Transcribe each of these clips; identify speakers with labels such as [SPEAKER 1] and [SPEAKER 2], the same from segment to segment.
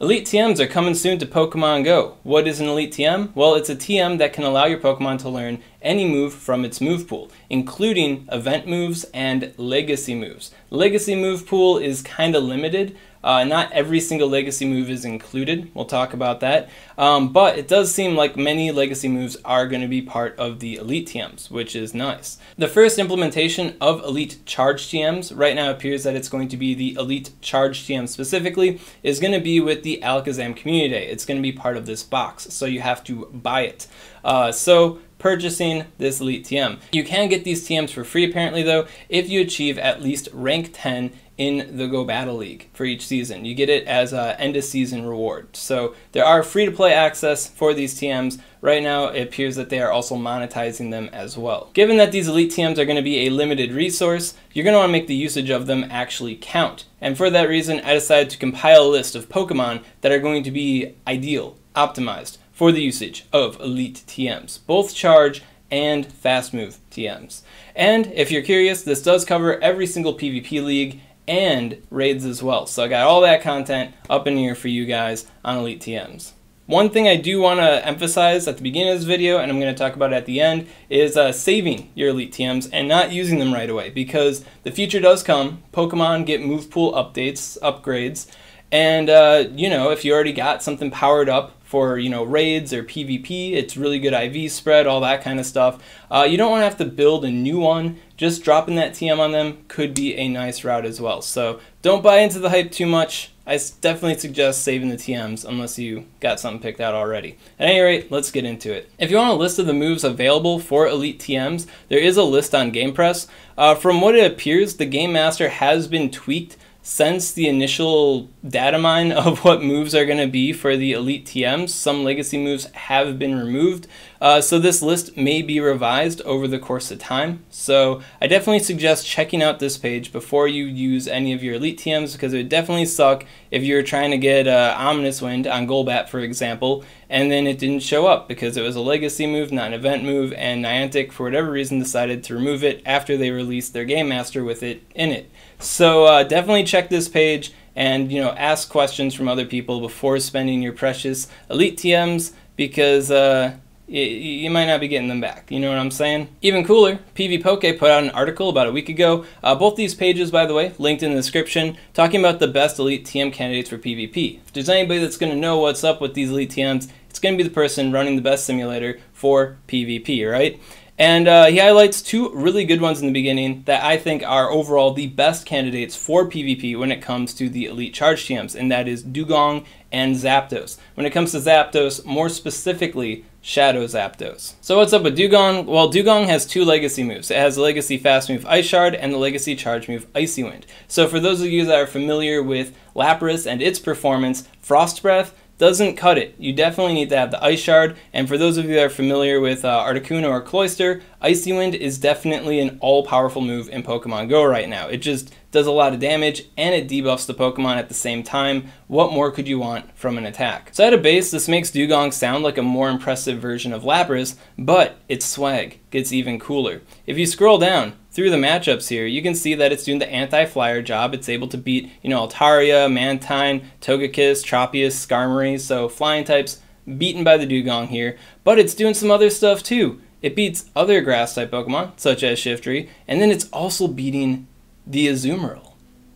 [SPEAKER 1] Elite TMs are coming soon to Pokemon Go. What is an Elite TM? Well, it's a TM that can allow your Pokemon to learn any move from its move pool, including event moves and legacy moves. Legacy move pool is kind of limited, uh, not every single legacy move is included. We'll talk about that. Um, but it does seem like many legacy moves are going to be part of the Elite TMs, which is nice. The first implementation of Elite Charge TMs right now appears that it's going to be the Elite Charge TM specifically, is going to be with the Alakazam Community Day. It's going to be part of this box, so you have to buy it. Uh, so purchasing this Elite TM. You can get these TMs for free apparently though if you achieve at least rank 10 in the Go Battle League for each season. You get it as a end of season reward. So there are free to play access for these TMs. Right now, it appears that they are also monetizing them as well. Given that these elite TMs are going to be a limited resource, you're going to want to make the usage of them actually count. And for that reason, I decided to compile a list of Pokemon that are going to be ideal, optimized for the usage of elite TMs, both charge and fast move TMs. And if you're curious, this does cover every single PvP league and raids as well. So I got all that content up in here for you guys on Elite TMs. One thing I do want to emphasize at the beginning of this video, and I'm going to talk about it at the end, is uh, saving your Elite TMs and not using them right away because the future does come. Pokemon get move pool updates, upgrades, and uh, you know, if you already got something powered up for you know raids or PvP. It's really good IV spread, all that kind of stuff. Uh, you don't want to have to build a new one. Just dropping that TM on them could be a nice route as well. So don't buy into the hype too much. I definitely suggest saving the TMs unless you got something picked out already. At any rate, let's get into it. If you want a list of the moves available for Elite TMs, there is a list on GamePress. Uh, from what it appears, the Game Master has been tweaked since the initial data mine of what moves are going to be for the elite TMs, some legacy moves have been removed. Uh, so this list may be revised over the course of time. So I definitely suggest checking out this page before you use any of your elite TMs because it would definitely suck if you're trying to get uh, Ominous Wind on Golbat, for example, and then it didn't show up because it was a legacy move, not an event move, and Niantic, for whatever reason, decided to remove it after they released their Game Master with it in it. So uh, definitely check this page and you know ask questions from other people before spending your precious elite TMs because uh, you might not be getting them back. You know what I'm saying? Even cooler, PvPoke put out an article about a week ago. Uh, both these pages, by the way, linked in the description, talking about the best elite TM candidates for PvP. If there's anybody that's going to know what's up with these elite TMs, it's going to be the person running the best simulator for PvP, right? And uh, he highlights two really good ones in the beginning that I think are overall the best candidates for PvP when it comes to the Elite Charge TMs, and that is Dewgong and Zapdos. When it comes to Zapdos, more specifically, Shadow Zapdos. So what's up with Dewgong? Well, Dewgong has two legacy moves. It has the legacy fast move Ice Shard and the legacy charge move Icy Wind. So for those of you that are familiar with Lapras and its performance, Frost Breath doesn't cut it. You definitely need to have the Ice Shard, and for those of you that are familiar with uh, Articuno or Cloyster, Icy Wind is definitely an all-powerful move in Pokemon Go right now. It just does a lot of damage, and it debuffs the Pokemon at the same time. What more could you want from an attack? So at a base, this makes Dewgong sound like a more impressive version of Lapras, but its swag gets even cooler. If you scroll down, through the matchups here, you can see that it's doing the anti-flyer job. It's able to beat, you know, Altaria, Mantine, Togekiss, Tropius, Skarmory, so flying types beaten by the Dewgong here. But it's doing some other stuff too. It beats other grass-type Pokemon, such as Shiftry, and then it's also beating the Azumarill,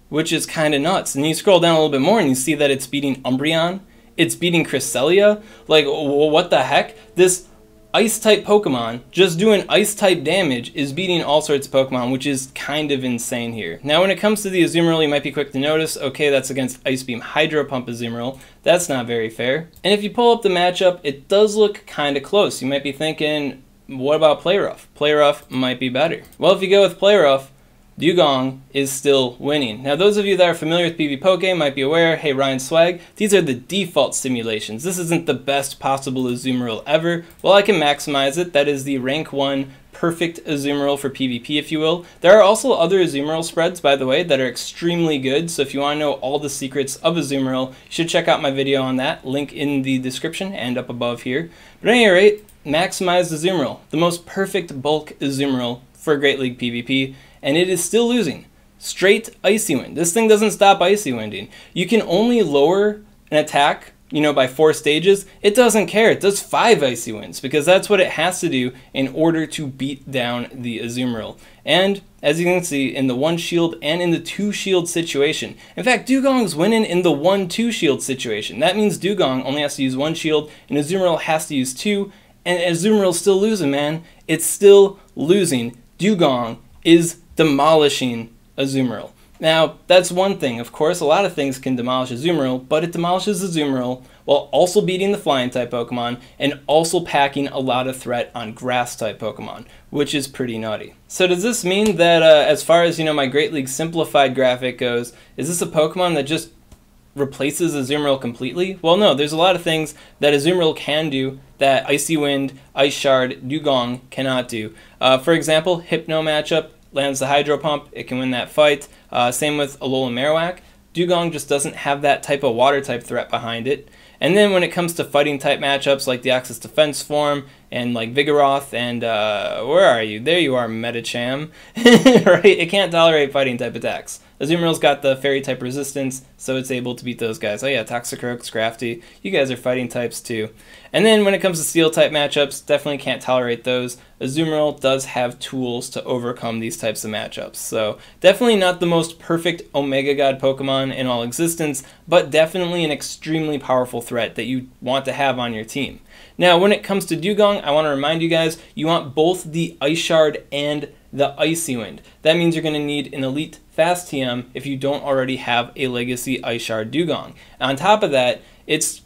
[SPEAKER 1] which is kind of nuts. And you scroll down a little bit more and you see that it's beating Umbreon, it's beating Cresselia. Like, what the heck? This ice type Pokemon just doing ice type damage is beating all sorts of Pokemon, which is kind of insane here. Now, when it comes to the Azumarill, you might be quick to notice, okay, that's against Ice Beam Hydro Pump Azumarill. That's not very fair. And if you pull up the matchup, it does look kind of close. You might be thinking, what about Play Rough? Play Rough might be better. Well, if you go with Play Rough, Dewgong is still winning. Now, those of you that are familiar with PvPoke might be aware, hey, Ryan Swag, these are the default simulations. This isn't the best possible Azumarill ever. Well, I can maximize it. That is the rank 1 perfect Azumarill for PvP, if you will. There are also other Azumarill spreads, by the way, that are extremely good, so if you want to know all the secrets of Azumarill, you should check out my video on that, link in the description and up above here. But at any rate, maximize Azumarill, the most perfect bulk Azumarill for Great League PvP and it is still losing. Straight icy wind. This thing doesn't stop icy winding. You can only lower an attack, you know, by four stages, it doesn't care. It does five Icy Winds because that's what it has to do in order to beat down the Azumarill. And as you can see, in the one shield and in the two shield situation. In fact, Dewgong's winning in the one two shield situation. That means Dewgong only has to use one shield and Azumarill has to use two. And Azumarill's still losing, man. It's still losing. Dewgong is demolishing Azumarill. Now, that's one thing. Of course, a lot of things can demolish Azumarill, but it demolishes Azumarill while also beating the flying type Pokemon and also packing a lot of threat on grass type Pokemon, which is pretty nutty. So does this mean that uh, as far as, you know, my Great League simplified graphic goes, is this a Pokemon that just replaces Azumarill completely? Well, no, there's a lot of things that Azumarill can do that Icy Wind, Ice Shard, Dewgong cannot do. Uh, for example, Hypno matchup, lands the Hydro Pump, it can win that fight. Uh, same with Alola Marowak. Dewgong just doesn't have that type of water type threat behind it. And then when it comes to fighting type matchups like the Deoxys Defense form and like Vigoroth and uh, where are you? There you are, Medicham. right? It can't tolerate fighting type attacks. Azumarill's got the fairy type resistance, so it's able to beat those guys. Oh yeah, Toxicroak, Scrafty, you guys are fighting types too. And then when it comes to steel type matchups, definitely can't tolerate those. Azumarill does have tools to overcome these types of matchups. So definitely not the most perfect Omega God Pokemon in all existence, but definitely an extremely powerful threat that you want to have on your team. Now, when it comes to I want to remind you guys, you want both the Ice Shard and the Icy Wind. That means you're going to need an Elite Fast TM if you don't already have a Legacy Ice Shard Dewgong. On top of that, it's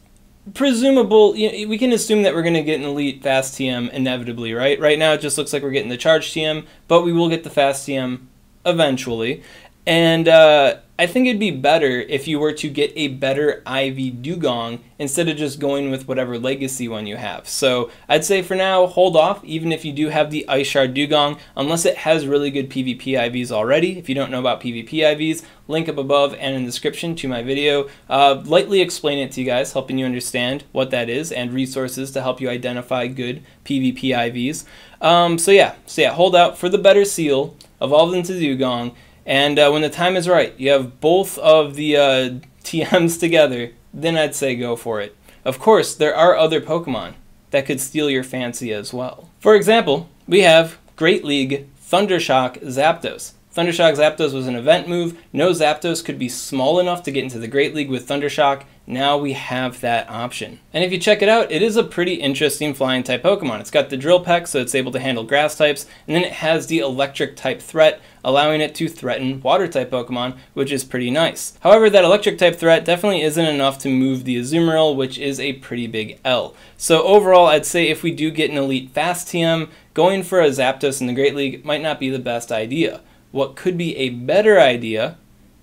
[SPEAKER 1] presumable, you know, we can assume that we're going to get an Elite Fast TM inevitably, right? Right now it just looks like we're getting the Charge TM, but we will get the Fast TM eventually. And uh, I think it'd be better if you were to get a better IV Dewgong instead of just going with whatever legacy one you have. So I'd say for now, hold off, even if you do have the Ice Shard Dewgong, unless it has really good PvP IVs already. If you don't know about PvP IVs, link up above and in the description to my video. Uh, lightly explain it to you guys, helping you understand what that is and resources to help you identify good PvP IVs. Um, so yeah, so yeah, hold out for the better seal, evolve into Dewgong, and uh, when the time is right, you have both of the uh, TMs together, then I'd say go for it. Of course, there are other Pokemon that could steal your fancy as well. For example, we have Great League Thundershock Zapdos. Thundershock Zapdos was an event move. No Zapdos could be small enough to get into the Great League with Thundershock. Now we have that option. And if you check it out, it is a pretty interesting flying type Pokemon. It's got the Drill Peck, so it's able to handle grass types, and then it has the electric type threat, allowing it to threaten water type Pokemon, which is pretty nice. However, that electric type threat definitely isn't enough to move the Azumarill, which is a pretty big L. So overall, I'd say if we do get an Elite Fast TM, going for a Zapdos in the Great League might not be the best idea. What could be a better idea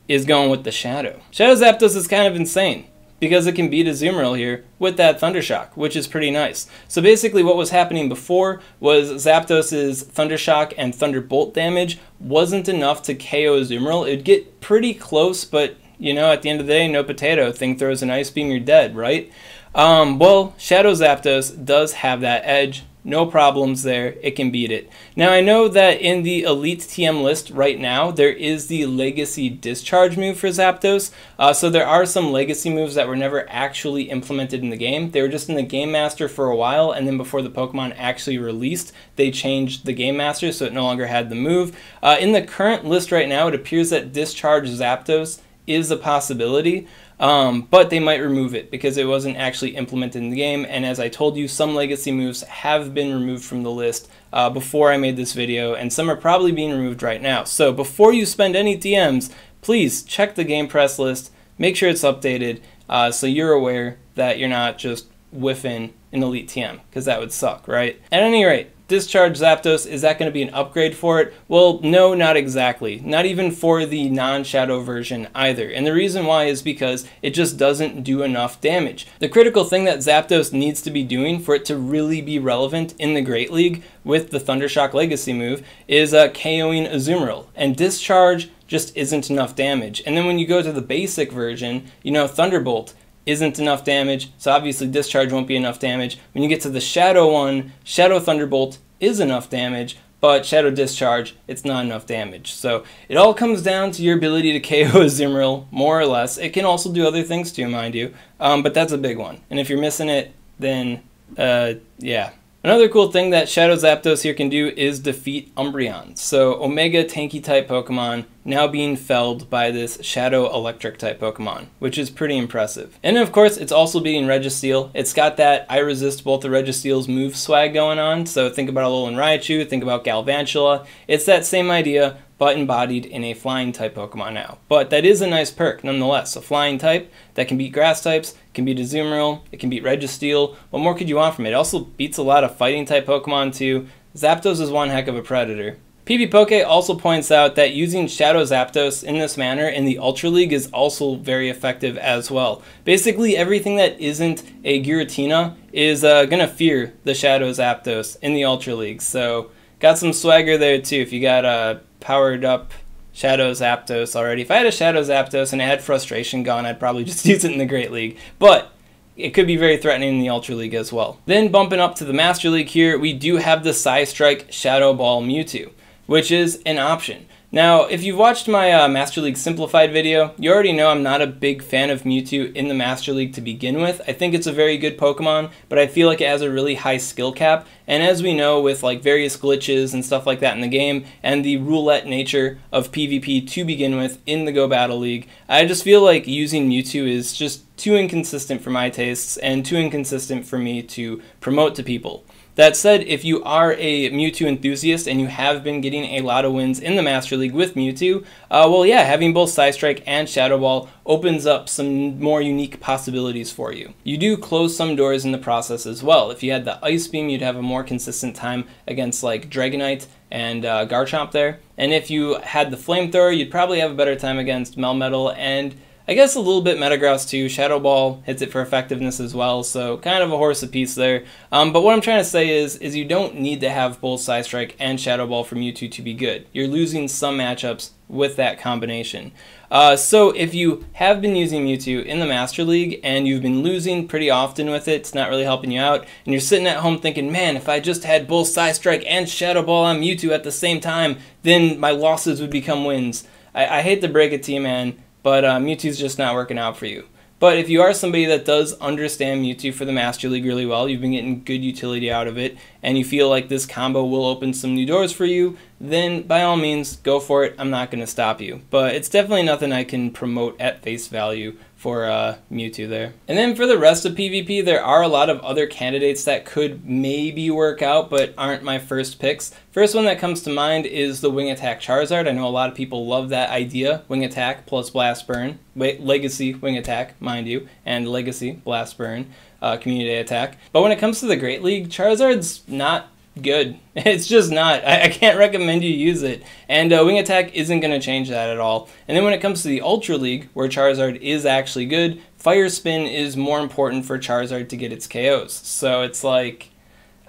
[SPEAKER 1] is going with the Shadow. Shadow Zapdos is kind of insane because it can beat a Azumarill here with that Thundershock, which is pretty nice. So basically what was happening before was Zapdos's Thundershock and Thunderbolt damage wasn't enough to KO Azumarill. It would get pretty close, but you know, at the end of the day, no potato. Thing throws an ice beam, you're dead, right? Um, well, Shadow Zapdos does have that edge no problems there. It can beat it. Now, I know that in the Elite TM list right now, there is the Legacy Discharge move for Zapdos. Uh, so there are some Legacy moves that were never actually implemented in the game. They were just in the Game Master for a while, and then before the Pokemon actually released, they changed the Game Master so it no longer had the move. Uh, in the current list right now, it appears that Discharge Zapdos is a possibility. Um, but they might remove it because it wasn't actually implemented in the game. And as I told you, some legacy moves have been removed from the list uh, before I made this video, and some are probably being removed right now. So before you spend any DMs, please check the GamePress list, make sure it's updated uh, so you're aware that you're not just whiffing an Elite TM, because that would suck, right? At any rate, Discharge Zapdos, is that going to be an upgrade for it? Well, no, not exactly. Not even for the non-Shadow version either. And the reason why is because it just doesn't do enough damage. The critical thing that Zapdos needs to be doing for it to really be relevant in the Great League with the Thundershock Legacy move is uh, KOing Azumarill. And Discharge just isn't enough damage. And then when you go to the basic version, you know, Thunderbolt, isn't enough damage, so obviously Discharge won't be enough damage. When you get to the Shadow one, Shadow Thunderbolt is enough damage, but Shadow Discharge, it's not enough damage. So it all comes down to your ability to KO a Azumarill, more or less. It can also do other things too, mind you, um, but that's a big one. And if you're missing it, then uh, yeah, Another cool thing that Shadow Zapdos here can do is defeat Umbreon. So Omega tanky type Pokemon now being felled by this Shadow Electric type Pokemon, which is pretty impressive. And of course, it's also beating Registeel. It's got that I resist both the Registeel's move swag going on. So think about Alolan Raichu, think about Galvantula. It's that same idea, but embodied in a flying type Pokemon now. But that is a nice perk nonetheless. A flying type that can beat grass types, can beat Azumarill, it can beat Registeel. What more could you want from it? It also beats a lot of fighting type Pokemon too. Zapdos is one heck of a predator. PvPoke also points out that using Shadow Zapdos in this manner in the Ultra League is also very effective as well. Basically, everything that isn't a Giratina is uh, going to fear the Shadow Zapdos in the Ultra League. So, got some swagger there too if you got a powered up Shadow Zapdos already. If I had a Shadow Zapdos and I had Frustration gone, I'd probably just use it in the Great League. But it could be very threatening in the Ultra League as well. Then bumping up to the Master League here, we do have the Psystrike Shadow Ball Mewtwo, which is an option. Now, if you've watched my uh, Master League Simplified video, you already know I'm not a big fan of Mewtwo in the Master League to begin with. I think it's a very good Pokemon, but I feel like it has a really high skill cap, and as we know with like various glitches and stuff like that in the game, and the roulette nature of PvP to begin with in the Go Battle League, I just feel like using Mewtwo is just too inconsistent for my tastes and too inconsistent for me to promote to people. That said, if you are a Mewtwo enthusiast and you have been getting a lot of wins in the Master League with Mewtwo, uh, well, yeah, having both Psystrike and Shadow Ball opens up some more unique possibilities for you. You do close some doors in the process as well. If you had the Ice Beam, you'd have a more consistent time against like Dragonite and uh, Garchomp there. And if you had the Flamethrower, you'd probably have a better time against Melmetal and I guess a little bit Metagross too. Shadow Ball hits it for effectiveness as well, so kind of a horse apiece there. Um, but what I'm trying to say is, is you don't need to have both Psystrike and Shadow Ball from Mewtwo to be good. You're losing some matchups with that combination. Uh, so if you have been using Mewtwo in the Master League and you've been losing pretty often with it, it's not really helping you out, and you're sitting at home thinking, man, if I just had both Psystrike and Shadow Ball on Mewtwo at the same time, then my losses would become wins. I, I hate to break it to you, man but uh, Mewtwo's just not working out for you. But if you are somebody that does understand Mewtwo for the Master League really well, you've been getting good utility out of it, and you feel like this combo will open some new doors for you, then by all means, go for it. I'm not going to stop you. But it's definitely nothing I can promote at face value for uh, Mewtwo there. And then for the rest of PvP, there are a lot of other candidates that could maybe work out, but aren't my first picks. First one that comes to mind is the Wing Attack Charizard. I know a lot of people love that idea, Wing Attack plus Blast Burn, Wait, Legacy Wing Attack, mind you, and Legacy Blast Burn. Uh, community attack. But when it comes to the Great League, Charizard's not good. It's just not. I, I can't recommend you use it. And uh, Wing Attack isn't going to change that at all. And then when it comes to the Ultra League, where Charizard is actually good, Fire Spin is more important for Charizard to get its KOs. So it's like,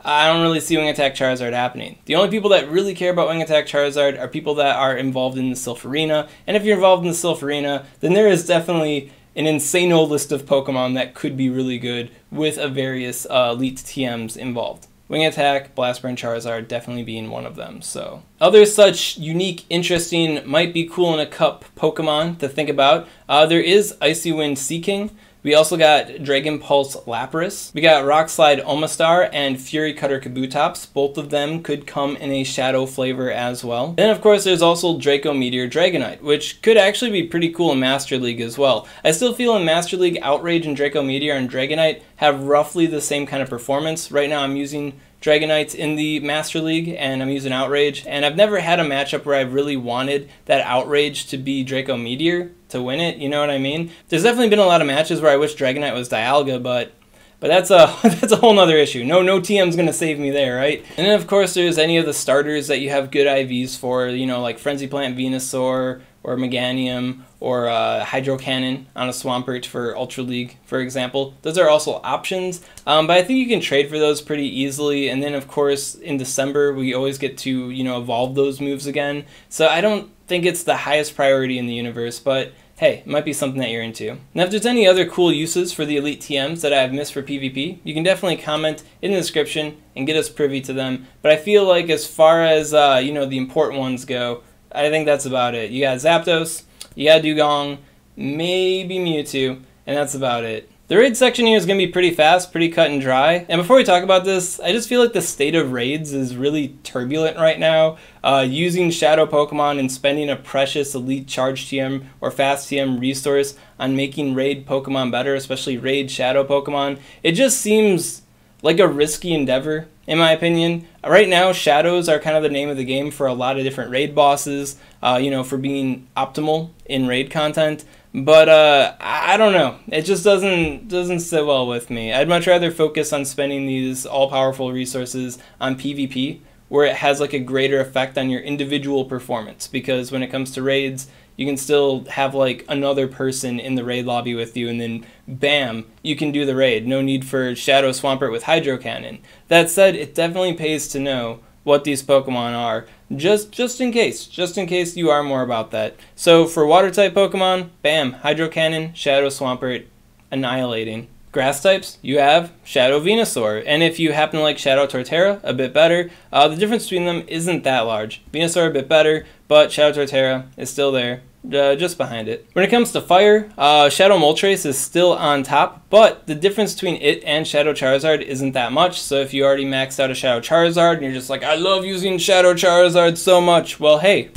[SPEAKER 1] I don't really see Wing Attack Charizard happening. The only people that really care about Wing Attack Charizard are people that are involved in the Silph Arena. And if you're involved in the Silph Arena, then there is definitely an insane list of Pokemon that could be really good with a various uh, elite TMs involved. Wing Attack, Blast Burn Charizard definitely being one of them. So other such unique, interesting, might be cool in a cup Pokemon to think about. Uh, there is Icy Wind Seaking. We also got Dragon Pulse Lapras. We got Rock Slide Omastar and Fury Cutter Kabutops. Both of them could come in a shadow flavor as well. Then of course there's also Draco Meteor Dragonite, which could actually be pretty cool in Master League as well. I still feel in Master League Outrage and Draco Meteor and Dragonite have roughly the same kind of performance. Right now I'm using Dragonites in the Master League, and I'm using Outrage. And I've never had a matchup where I've really wanted that Outrage to be Draco Meteor to win it. You know what I mean? There's definitely been a lot of matches where I wish Dragonite was Dialga, but but that's a that's a whole nother issue. No no TM's gonna save me there, right? And then of course there's any of the starters that you have good IVs for, you know, like Frenzy Plant Venusaur or Meganium or uh, Hydro Cannon on a Swampert for Ultra League, for example. Those are also options, um, but I think you can trade for those pretty easily. And then, of course, in December, we always get to, you know, evolve those moves again. So I don't think it's the highest priority in the universe, but hey, it might be something that you're into. Now, if there's any other cool uses for the Elite TMs that I've missed for PvP, you can definitely comment in the description and get us privy to them. But I feel like as far as, uh, you know, the important ones go, I think that's about it. You got Zapdos, you got Dewgong, maybe Mewtwo, and that's about it. The raid section here is going to be pretty fast, pretty cut and dry. And before we talk about this, I just feel like the state of raids is really turbulent right now. Uh, using Shadow Pokemon and spending a precious Elite Charge TM or Fast TM resource on making raid Pokemon better, especially raid Shadow Pokemon, it just seems like a risky endeavor, in my opinion. Right now, Shadows are kind of the name of the game for a lot of different raid bosses, uh, you know, for being optimal in raid content. But uh, I don't know. It just doesn't doesn't sit well with me. I'd much rather focus on spending these all powerful resources on PvP, where it has like a greater effect on your individual performance. Because when it comes to raids, you can still have like another person in the raid lobby with you, and then bam, you can do the raid. No need for Shadow Swampert with Hydro Cannon. That said, it definitely pays to know what these Pokemon are, just just in case, just in case you are more about that. So for water type Pokemon, bam, Hydro Cannon, Shadow Swampert, annihilating. Grass types, you have Shadow Venusaur, and if you happen to like Shadow Torterra a bit better, uh, the difference between them isn't that large. Venusaur a bit better, but Shadow Torterra is still there uh, just behind it. When it comes to fire, uh, Shadow Moltres is still on top, but the difference between it and Shadow Charizard isn't that much. So if you already maxed out a Shadow Charizard and you're just like, I love using Shadow Charizard so much, well, hey,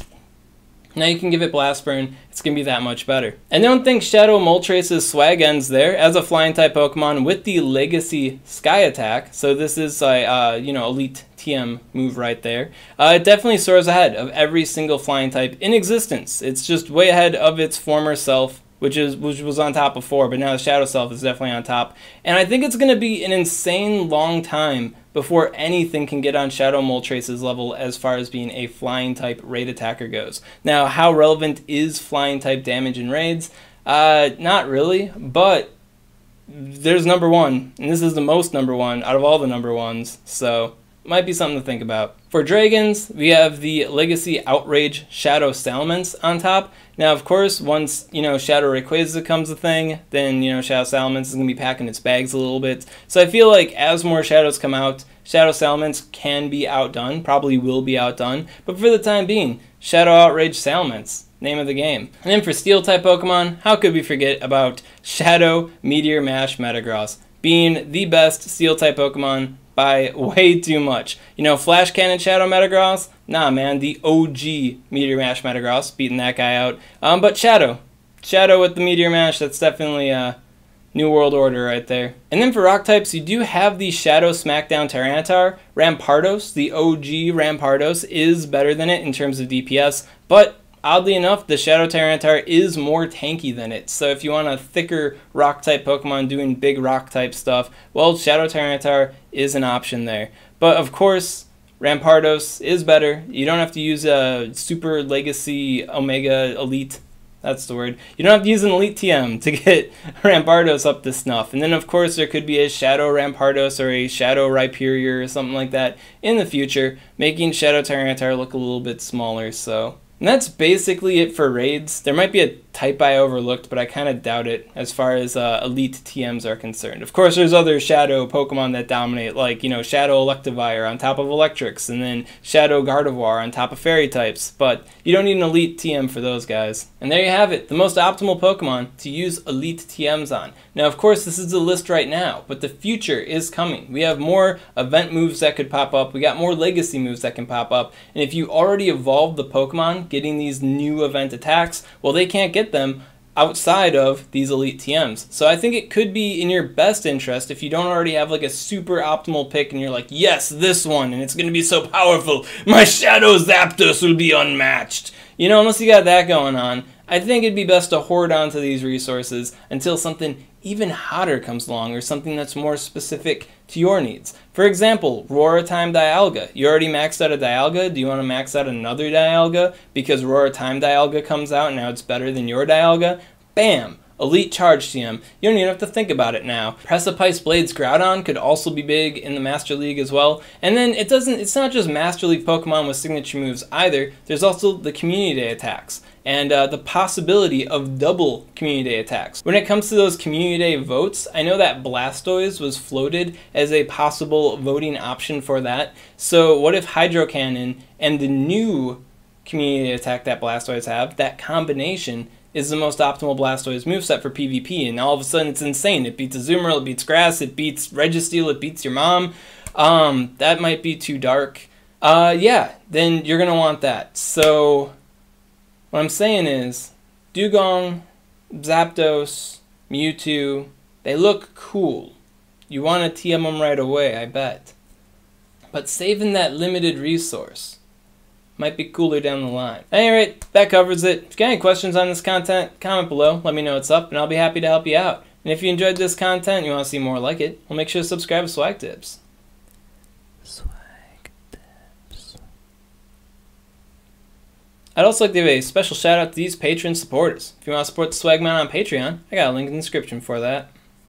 [SPEAKER 1] now you can give it Blast Burn, it's going to be that much better. And don't think Shadow Moltres' swag ends there. As a flying type Pokemon with the Legacy Sky Attack, so this is a, uh, you know, Elite TM move right there, uh, it definitely soars ahead of every single flying type in existence. It's just way ahead of its former self which is which was on top before, but now the Shadow Self is definitely on top. And I think it's going to be an insane long time before anything can get on Shadow Moltres' level as far as being a flying type raid attacker goes. Now, how relevant is flying type damage in raids? Uh, not really, but there's number one, and this is the most number one out of all the number ones, so might be something to think about. For dragons, we have the Legacy Outrage Shadow Salamence on top. Now, of course, once, you know, Shadow Rayquaza becomes a thing, then, you know, Shadow Salamence is going to be packing its bags a little bit. So I feel like as more Shadows come out, Shadow Salamence can be outdone, probably will be outdone, but for the time being, Shadow Outrage Salamence, name of the game. And then for Steel-type Pokemon, how could we forget about Shadow Meteor Mash Metagross, being the best Steel-type Pokemon by way too much. You know, Flash Cannon Shadow Metagross, nah, man, the OG Meteor Mash Metagross, beating that guy out. Um, but Shadow, Shadow with the Meteor Mash, that's definitely a uh, New World Order right there. And then for rock types, you do have the Shadow Smackdown Tyranitar. Rampardos, the OG Rampardos, is better than it in terms of DPS, but oddly enough, the Shadow Tyranitar is more tanky than it. So if you want a thicker rock type Pokemon doing big rock type stuff, well, Shadow Tyranitar is an option there. But of course, Rampardos is better. You don't have to use a Super Legacy Omega Elite. That's the word. You don't have to use an Elite TM to get Rampardos up to snuff. And then, of course, there could be a Shadow Rampardos or a Shadow Rhyperior or something like that in the future, making Shadow Tyranitar look a little bit smaller. So and that's basically it for raids. There might be a type I overlooked, but I kind of doubt it as far as uh, elite TMs are concerned. Of course, there's other Shadow Pokemon that dominate, like, you know, Shadow Electivire on top of Electrics, and then Shadow Gardevoir on top of Fairy types, but you don't need an elite TM for those guys. And there you have it, the most optimal Pokemon to use elite TMs on. Now, of course, this is the list right now, but the future is coming. We have more event moves that could pop up, we got more legacy moves that can pop up, and if you already evolved the Pokemon, getting these new event attacks, well, they can't get them outside of these elite TMs. So I think it could be in your best interest if you don't already have like a super optimal pick and you're like, yes, this one, and it's going to be so powerful. My Shadow Zapdos will be unmatched. You know, unless you got that going on, I think it'd be best to hoard onto these resources until something even hotter comes along or something that's more specific to your needs. For example, Roar Time Dialga. You already maxed out a Dialga. Do you want to max out another Dialga because Roar Time Dialga comes out and now it's better than your Dialga? Bam! Elite Charge TM. You don't even have to think about it now. Precipice Blades Groudon could also be big in the Master League as well. And then it doesn't it's not just Master League Pokemon with signature moves either. There's also the Community Day attacks and uh, the possibility of double Community Day attacks. When it comes to those Community Day votes, I know that Blastoise was floated as a possible voting option for that. So what if Hydro Cannon and the new Community Day attack that Blastoise have, that combination is the most optimal Blastoise moveset for PvP, and all of a sudden it's insane. It beats Azumarill, it beats Grass, it beats Registeel, it beats your mom. Um, that might be too dark. Uh, yeah, then you're gonna want that. So what I'm saying is, Dewgong, Zapdos, Mewtwo, they look cool. You want to TM them right away, I bet. But saving that limited resource might be cooler down the line. Anyway, that covers it. If you got any questions on this content, comment below. Let me know what's up, and I'll be happy to help you out. And if you enjoyed this content and you want to see more like it, well, make sure to subscribe to Swag Tips.
[SPEAKER 2] Swag tips.
[SPEAKER 1] I'd also like to give a special shout out to these Patreon supporters. If you want to support the Swagman on Patreon, I got a link in the description for that.